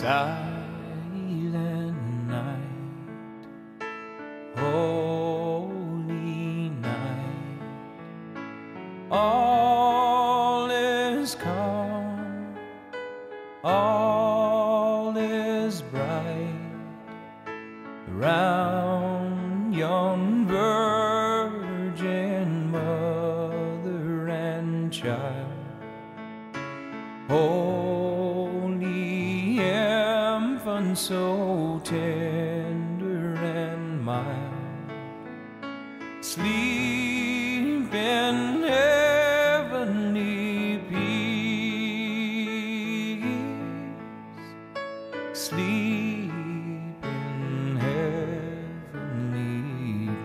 Silent night, holy night, all is calm, all is bright around yon virgin mother and child. Holy infant, so tender and mild, sleep in heavenly peace. Sleep in heavenly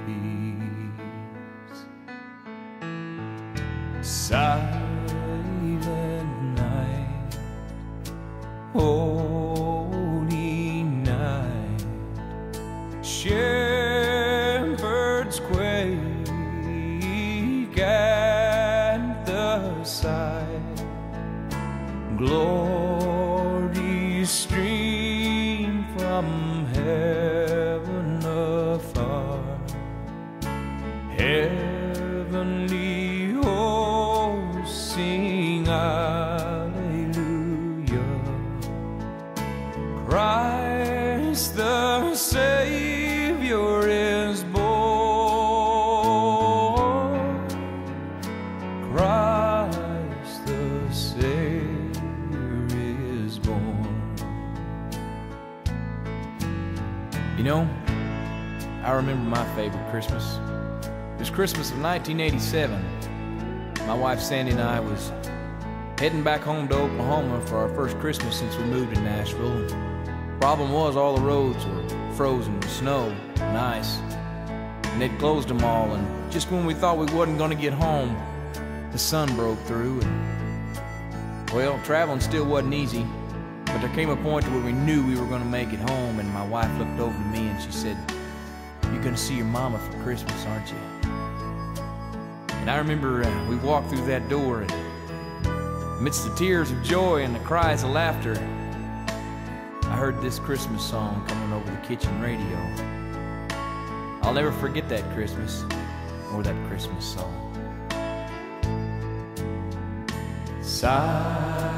peace. Silent glory stream from heaven afar. Heavenly hosts sing hallelujah. Christ the Savior You know, I remember my favorite Christmas. It was Christmas of 1987. My wife Sandy and I was heading back home to Oklahoma for our first Christmas since we moved to Nashville. Problem was all the roads were frozen with snow and ice, and they'd closed them all. And just when we thought we wasn't going to get home, the sun broke through and well traveling still wasn't easy but there came a point where we knew we were going to make it home and my wife looked over to me and she said you're going to see your mama for christmas aren't you? And i remember uh, we walked through that door and amidst the tears of joy and the cries of laughter i heard this christmas song coming over the kitchen radio. I'll never forget that christmas or that christmas song. Silent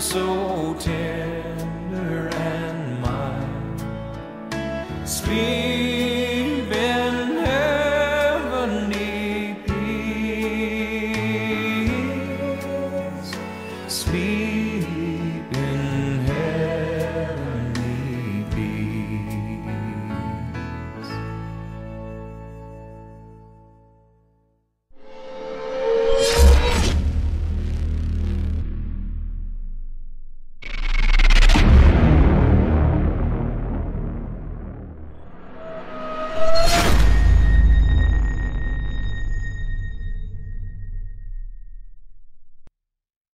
so tender and mild. Sleep in heavenly peace. Sleep in